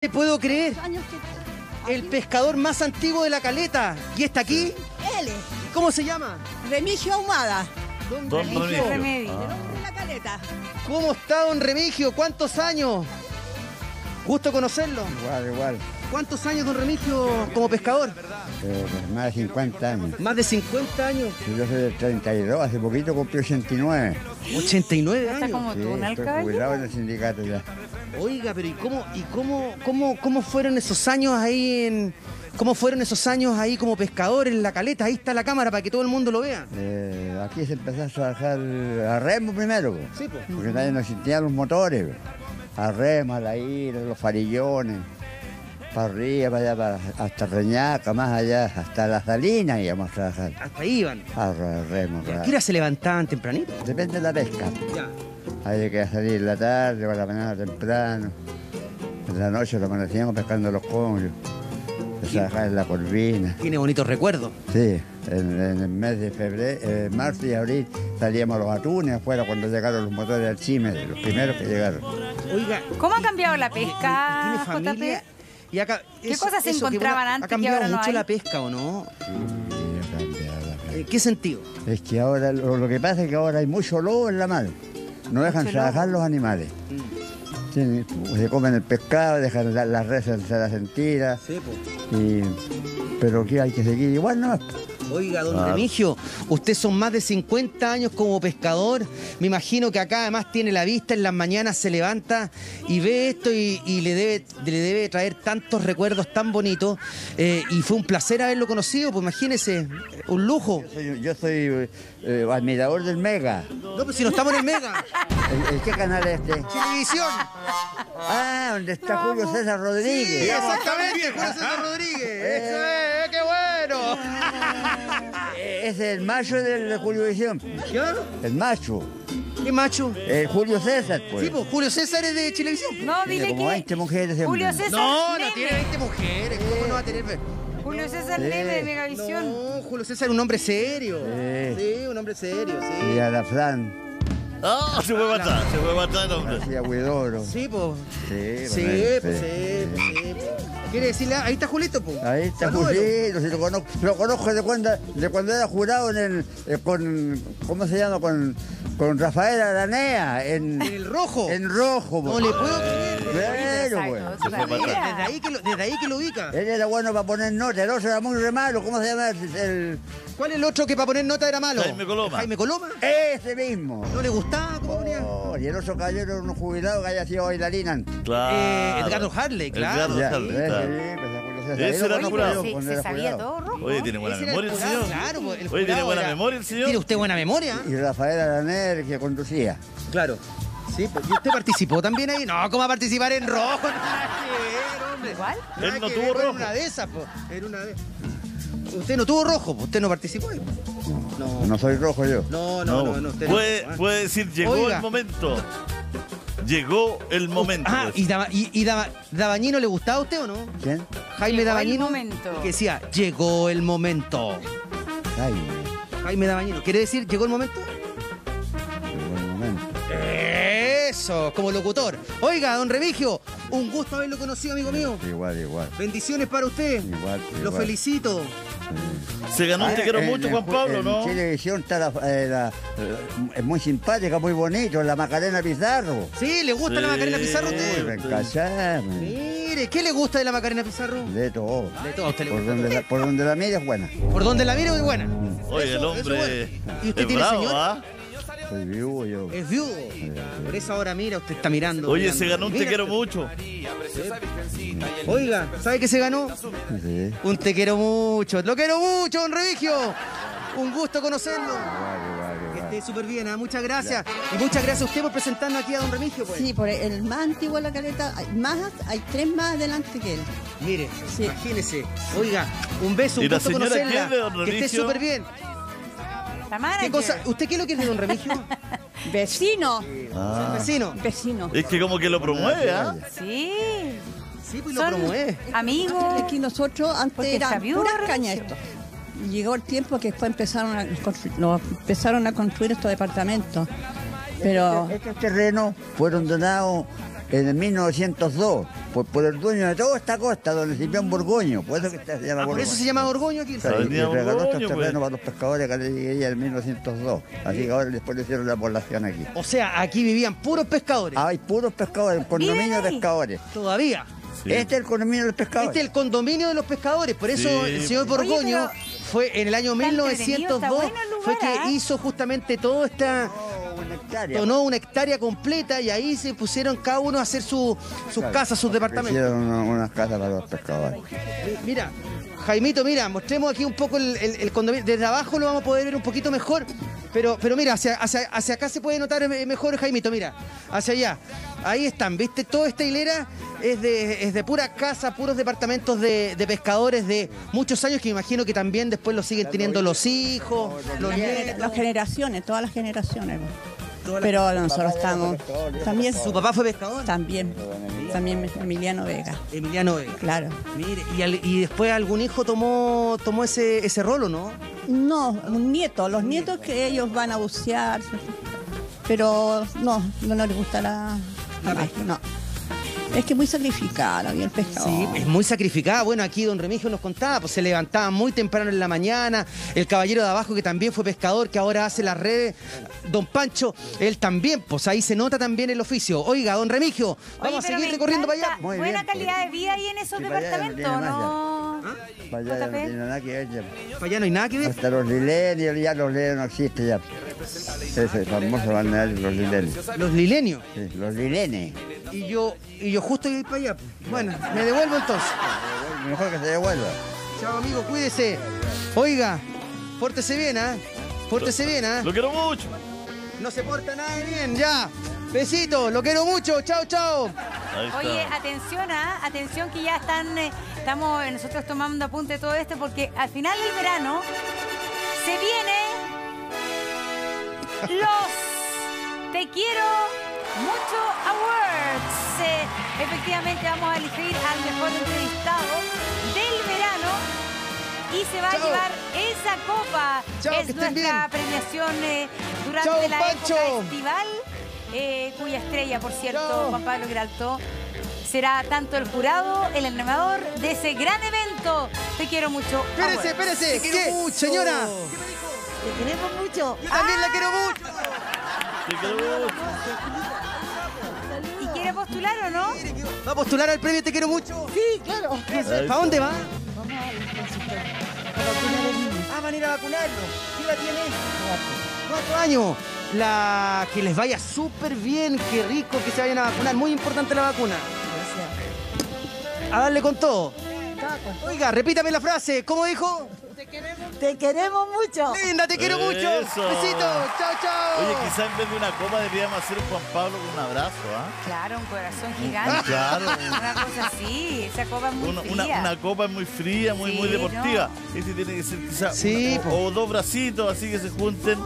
te puedo creer. El pescador más antiguo de la caleta. ¿Y está aquí? Él ¿Cómo se llama? Remigio Ahumada, Don Remigio. Remigio. Remigio. Ah. de la caleta. ¿Cómo está don Remigio? ¿Cuántos años? Gusto conocerlo. Igual, igual. ¿Cuántos años don Remigio como pescador? Eh, más de 50 años. Más de 50 años. Yo soy del 32, hace poquito cumplí 89. 89 Está años. como Sí, tú, un estoy alcalde. jubilado en el sindicato ya. Oiga, pero ¿y cómo, y cómo, cómo, cómo fueron esos años ahí en. ¿Cómo fueron esos años ahí como pescador en la caleta? Ahí está la cámara para que todo el mundo lo vea. Eh, aquí se empezó a trabajar a remo primero, pues, Sí, pues. porque nadie no existían los motores. pues. A remo, a la ira, los farillones, para arriba, para allá, para- hasta Reñaca, más allá, hasta la Salina íbamos a trabajar. Hasta ahí iban. A re- remo, ¿A qué hora se levantaban tempranito? Depende de la pesca. Ya. Hay que salir en la tarde o a la mañana temprano. En la noche lo amanecíamos pescando los congrios. Se trabajaba en la corvina. Tiene bonitos recuerdos. Sí, en, en el mes de febrero, eh, marzo y abril salíamos los atunes afuera cuando llegaron los motores al Chime, los primeros que llegaron. Oiga. ¿Cómo ha cambiado la pesca, ¿Tiene familia? JP? Y acá, ¿Qué cosas se encontraban bueno, antes Ha que cambiado ahora no mucho hay? la pesca, ¿o no? Sí, ha cambiado la pesca. ¿En qué sentido? Es que ahora, lo, lo que pasa es que ahora hay mucho lobo en la mar. No dejan trabajar lobo. los animales. Mm. Sí, se comen el pescado, dejan la- las reses, se las sentidas. Sí. Y, pero que hay que seguir igual, ¿no? Oiga, don. Remigio, usted son más de 50 años como pescador. Me imagino que acá además tiene la vista, en las mañanas se levanta y ve esto y, y le, debe, le debe traer tantos recuerdos tan bonitos. Eh, y fue un placer haberlo conocido, pues imagínese, un lujo. Yo soy, yo soy, eh, admirador del Mega. No, pues si no estamos en el Mega. ¿El, el qué canal es este? Televisión. Ah, donde está Julio César Sí, Rodríguez. exactamente, Julio César Rodríguez. Eso es, qué bueno. Eh, Es el macho del Julio Visión. ¿Ya? El macho. ¿Qué macho? El Julio César, pues. Sí, pues Julio César es de Chilevisión. No, Tiene dile como que 20 mujeres Julio. César No, no tiene 20 mujeres. ¿Cómo no va a tener? Julio César Sí. Neme de Megavisión. No, Julio César es un hombre serio. Sí. Sí, un hombre serio, Y sí. a la Fran, Ah, se fue atrás, se fue atrás, hombre. hacía Huidoro. Sí, pues. Sí, Sí, él, pues sí, pues sí. ¿Quiere decirle? Ahí está Julito, pues. Ahí está Salúdalo. Julito, sí, lo conozco, lo conozco de cuando, de cuando era jurado en el, eh, con, ¿cómo se llama? Con, con Rafael Aranea, en, En el rojo. en rojo. No pues. le puedo creer. Claro, pues. Desde ahí que lo, desde ahí que lo ubica. Él era bueno para poner nota, el otro era muy re malo, ¿cómo se llama? El, el- ¿Cuál es el otro que para poner nota era malo? Jaime Coloma. Jaime Coloma. ese mismo. ¿No le gustaba cómo ponía? Y el otro caballero era un jubilado que haya sido bailarín antes. Claro. Eh, Edgardo Harley, claro. Edgardo Harley, claro. sí, pues, Ahí lo era jurado. se era sabía todo rojo. Oye, tiene buena memoria el señor. Claro, el Oye, tiene buena era- memoria el señor. ¿Tiene usted buena memoria? Y Rafael Araner que conducía. Claro. Sí, pues, ¿y usted participó también ahí? No, ¿cómo va a participar en rojo? Nada que ver, hombre. ¿Igual? Nada Él no tuvo rojo. Era una de esas, pues. Era una de Usted no tuvo rojo, pues. Usted no participó ahí. No. No soy rojo yo. No, no, no, no, usted puede, Ah. puede decir, llegó Oiga. el momento. Llegó el momento. Ah, pues. ¿y, Daba- y, y Daba- Dabañino le gustaba a usted o no? ¿Quién? Jaime Llegó el Dabañino. momento. Que decía, llegó el momento. Ay, Jaime Dabañino. ¿Quiere decir, llegó el momento? qué buen momento. Eso, como locutor. Oiga, don Remigio, un gusto haberlo conocido, amigo mío. Igual, igual. Bendiciones para usted. Igual, Lo igual. felicito. Se ganó un te quiero mucho, Juan Ju- Pablo, en ¿no? Chilevisión está la, eh, la- eh, es muy simpática, muy bonito, la Macarena Pizarro. ¿Sí? ¿Le gusta la Sí. Macarena Pizarro a usted? callame. Mire, ¿qué le gusta de la Macarena Pizarro? De todo. De todo, a usted le Por gusta. donde, la, por donde la mira es buena. Por donde la miro es buena. Oye, el Eso- hombre es bueno. ¿Y usted es tiene bravo, señor? ¿ah? Soy viudo yo. Es viudo. Por esa hora mira, usted está mirando. Oye, mirando. se ganó un te Mira, quiero usted- mucho. Oiga, ¿sabe qué se ganó? Sí. Un te quiero mucho. Lo quiero mucho, don Remigio. Un gusto conocerlo. Que esté súper bien, ¿ah? muchas gracias. Y muchas gracias a usted por presentarnos aquí a don Remigio, pues. Sí, por el más antiguo de la caleta, hay, más, hay tres más adelante que él. Mire, Sí. imagínese. Oiga, un beso, un ¿Y la gusto señora conocerla. don que esté súper bien. Manager. ¿Qué cosa? ¿Usted qué es lo que es de don Remigio? Vecino, Ah. Vecino. vecino. Es que como que lo promueve, ¿ah? Sí. Sí, pues lo Son promueve. amigos. Aquí nosotros antes eran puras cañas esto. Y Llegó el tiempo que después empezaron a, empezaron a construir estos departamentos. Pero Estos terrenos fueron donados en el 1902 por, por el dueño de toda esta costa, don Ciprián Borgoño. Por eso que se llama Ah, por eso Borgoño. se llama Borgoño aquí. Y- regaló estos terrenos pues. para los pescadores que le llegué en el 1902. Así que ahora después le hicieron la población aquí. O sea, aquí vivían puros pescadores. Hay puros pescadores, un condominio de pescadores. Todavía. Sí. Este es el condominio de los pescadores. Este es el condominio de los pescadores. Por eso Sí. el señor Borgoño fue en el año está entretenido, 1902 está bueno el lugar, fue que ¿ah? hizo justamente todo esta Oh, hectárea. donó una hectárea completa y ahí se pusieron cada uno a hacer su- sus Claro. casas, sus departamentos. Hicieron una- unas casas para los pescadores. Mira, Jaimito, mira, mostremos aquí un poco el, el- el condominio. Desde abajo lo vamos a poder ver un poquito mejor. Pero, pero mira, hacia, hacia, hacia acá se puede notar eh, mejor, Jaimito, mira. Hacia allá. Ahí están, ¿viste? Toda esta hilera es de, es de pura casa, puros departamentos de, de pescadores de muchos años que me imagino que también después lo siguen teniendo los hijos, los nietos. Las generaciones, todas las generaciones. Pero nosotros estamos también, ¿Su papá fue pescador? también, también Emiliano Vega, Emiliano Vega. claro. Mire, y, al- y después algún hijo tomó, tomó ese, ese rolo, ¿no? No, un nieto, los nietos que ellos van a bucear, pero no, no, no les gusta la, la pesca, no. Es que muy sacrificado y el pescado. Sí, es muy sacrificada. Bueno, aquí don Remigio nos contaba, pues se levantaba muy temprano en la mañana. El caballero de abajo, que también fue pescador, que ahora hace las redes. Don Pancho, él también, pues ahí se nota también el oficio. Oiga, don Remigio, vamos Oye, a seguir recorriendo para allá. Muy Buena bien, calidad de vida ahí en esos Sí, no departamentos, ¿no? Para allá no tiene nada que ver ya. Para allá no hay nada que ver. Hasta los lilenios, ya los lilenios no existen ya. Ese famoso balneario, los lilenios. Los lilenios. Sí, los lilenes. Y yo, y yo justo iba para allá. pues. Bueno, me devuelvo entonces. Mejor que se devuelva. Chao, amigo, cuídese. Oiga, pórtese bien, ¿ah? Pórtese bien, ¿ah? Lo quiero mucho. No se porta nada de bien, ya. Besito, lo quiero mucho. Chao, chao. Oye, atención, ¿ah? atención que ya están, eh, estamos eh, nosotros tomando apunte de todo esto porque al final del verano se viene los Te quiero mucho awards. Eh, efectivamente vamos a elegir al mejor entrevistado del verano y se va Chao. a llevar esa copa. Chao, que es nuestra premiación eh, durante Chao, la Pancho. época estival, eh, cuya estrella, por cierto, Chao. Juan Pablo Giraltó, será tanto el jurado, el animador de ese gran evento. Te quiero mucho. Espérese, Awards. espérese. Te quiero ¿Qué? mucho. Señora, Te queremos mucho. yo también la quiero mucho. Te quiero mucho. ¿Y quiere postular o no? ¿Va a postular al premio Te quiero mucho? Sí, claro. ¿Para dónde va? Ah, van a ir a vacunarlo. ¿Qué edad tiene? Cuatro años. La que les vaya súper bien, qué rico que se vayan a vacunar. Muy importante la vacuna. A darle con todo. Oiga, repítame la frase. ¿Cómo dijo? Te queremos mucho. Linda, te quiero mucho. Eso. Besitos. Chao, chao. Oye, quizás en vez de una copa deberíamos hacer un Juan Pablo con un abrazo, ¿ah? Claro, un corazón gigante. Claro. Una cosa así, esa copa es muy Una, fría. una, una copa es muy fría, muy, muy deportiva. Este tiene que ser quizás Sí, po. o dos bracitos así que se junten.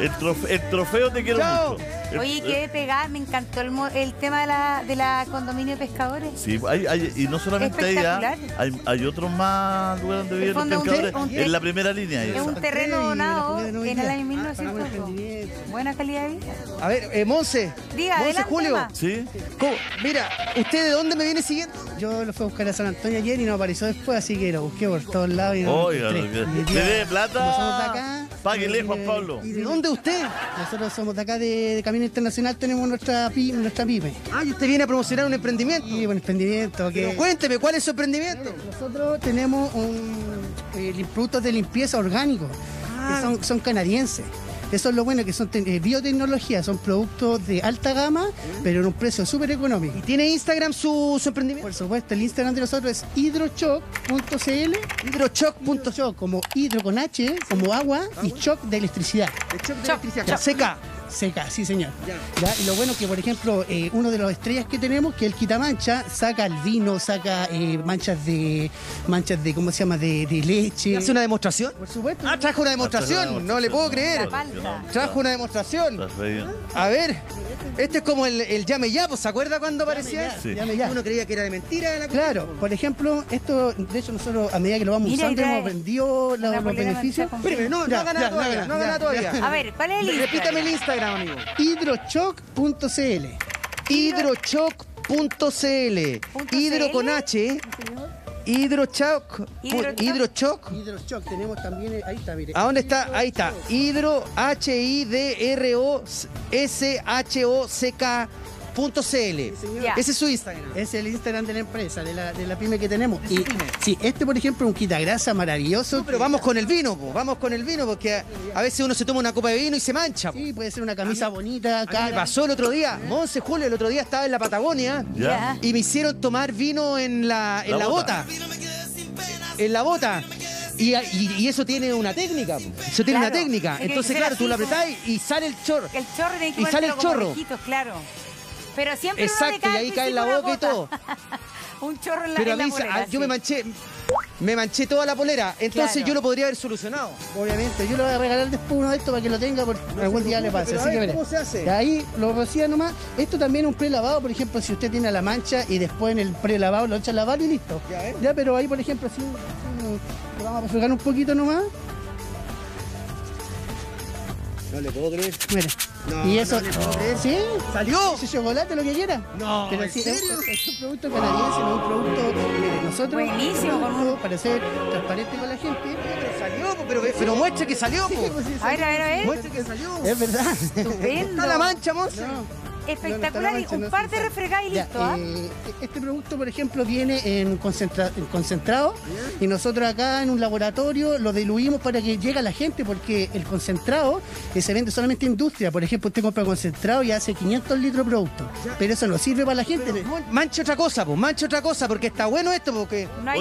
El, trofe- el trofeo te quiero Chao. mucho. El- Oye, quedé pegada, me encantó el, mo- el tema de la, de la condominio de pescadores. Sí, hay, hay- y no solamente ¿ah? Espectacular. hay, hay otros más lugares donde viven los fondo, un pescadores. te- un te- en la primera línea. Es esa. un terreno donado en el año 1900. Buena calidad de vida. A ver, eh, Monse. Diga, Monse adelante, Julio. ¿Sí? ¿Cómo? Mira, ¿usted de dónde me viene siguiendo? Yo lo fui a buscar a San Antonio ayer y no apareció después, así que lo busqué por todos lados y no lo Oiga, encontré. lo que- Y hoy ¿le día, debe plata? como somos de acá, Páguele, eh, Juan Pablo. ¿Y de dónde usted? Nosotros somos de acá de, de Camino Internacional, tenemos nuestra pyme, nuestra pyme. Ah, y usted viene a promocionar un emprendimiento. Y buen emprendimiento que Pero cuénteme, ¿cuál es su emprendimiento? nosotros tenemos un, eh, productos de limpieza orgánicos, Ah. que son, son canadienses. Eso es lo bueno, que son eh, biotecnología, son productos de alta gama, pero en un precio súper económico. ¿Y tiene Instagram su, su emprendimiento? Por supuesto, el Instagram de nosotros es hidrochoc.cl Hidrochoc.com. Shock, como hidro con H, como agua, y shock de electricidad. Choc, choc. Seca. Seca, sí señor. Ya, Y lo bueno que, por ejemplo, eh, uno de las estrellas que tenemos, que es el quitamancha, saca el vino, saca eh, manchas de, manchas de, ¿cómo se llama?, de, de leche. ¿Hace una demostración? Por supuesto. Ah, trajo una demostración. No le puedo creer. Trajo una demostración. A ver, este es como el, el llame ya, pues, ¿se acuerda cuando aparecía? Sí. Llame ya. Uno creía que era de mentira la Claro, por ejemplo, esto, de hecho nosotros a medida que lo vamos Mira, usando hemos vendido los beneficios. Espérame, no, no Ya, no todavía. ya. A ver, ¿cuál es el Repítame el Instagram? Amigo. Hidrochoc.cl Hidrochoc.cl. Hidro con H. Hidrochoc. Hidrochoc. Hidrochoc. Hidroshock tenemos también, eh, ahí está, mire. ¿A dónde está? Ahí está. Hidro H-I-D-R-O-S-H-O-C-K.cl. Ya. Ese es su Instagram. Es el Instagram de la empresa, de la, de la pyme que tenemos. Y sí, este por ejemplo es un quitagrasa maravilloso. No, pero vamos con el vino, po, vamos con el vino, porque a, a veces uno se toma una copa de vino y se mancha. po. Sí, puede ser una camisa bonita, A mí me pasó el otro día, Monse Julio, el otro día estaba en la Patagonia Ya. y me hicieron tomar vino en la, en La la, bota. bota. En la bota. Y, y- y eso tiene una técnica. Eso tiene Claro. una técnica. Entonces, claro, tú como- apretás y- y sale el chorro. El chorro tiene que Y sale el chorro. claro. Pero siempre uno Exacto, y ahí cae en la boca y todo. Un chorro en la, Pero a en la mí, polera, ah, yo me manché, me manché toda la polera. Entonces Claro. yo lo podría haber solucionado. Obviamente, yo le voy a regalar después uno de estos para que lo tenga, por algún día le pase. Así que. ¿cómo se hace? Ahí lo rocía nomás. Esto también es un prelavado, por ejemplo, si usted tiene la mancha y después en el prelavado lo echa a lavar y listo. Ya, ¿eh? Ya, pero ahí, por ejemplo, así, lo vamos a refregar un poquito nomás. No le puedo creer. Mire. No, y eso. no le creer. ¿Sí? ¡Salió! Ese chocolate, lo que quiera. No, Pero ¿en sí, es, serio? es un producto canadiense, no es un producto de nosotros. Buenísimo, con para ser transparente con la gente. Pero salió, pero, pero muestra que salió. po. A ver, a ver, a ver. Muestra que salió. Es verdad. Estupendo. Está la mancha, Monse. No. Espectacular. No, no y un par de refregadas y Ya, listo, ¿ah? eh, este producto, por ejemplo, viene en, concentra- en concentrado y nosotros acá en un laboratorio lo diluimos para que llegue a la gente porque el concentrado eh, se vende solamente en industria. Por ejemplo, usted compra concentrado y hace 500 litros de producto. Pero eso no sirve para la gente. Mancha otra cosa, pues, mancha otra cosa, porque está bueno esto, porque No hay.